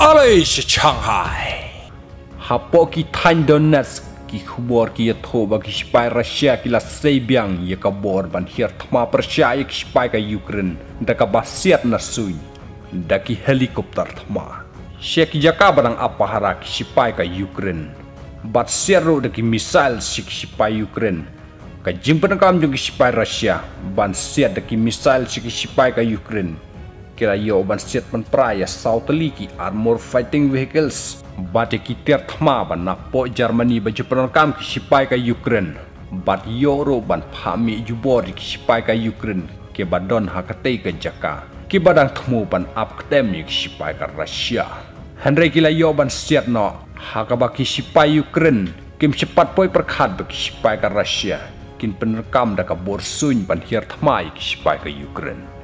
Alice Shanghai. Hapo ki Tan Donetsk ki khubor ki yatho ba ki spy Russia ki la Sebyang ye ka bor ban hier thma Persia ye ki spy ka Ukraine da ka basiat na sui da ki helikopter thma. Shek jaka barang apa hara ki spy ka Ukraine. Bat seru da ki missile si ki spy Ukraine. Ka jimpan kam jung ki spy Russia ban siat da ki missile si ki spy ka Ukraine kira yo ban man praya sautali ki armor fighting vehicles bate ki ter thma ban na po germany ba japan kam ki sipai ka ukraine. Bat euro ban phami jubor ki sipai ka ukraine ke badon hakate ka jaka. Ki badang thmu ban akademi ki sipai ka russia. Henry kila yo ban set no hakaba ki sipai ukraine kim cepat poi perkhat ki sipai ka russia. Kin penerkam da ka bor suny ban hier thmai ki sipai ka ukraine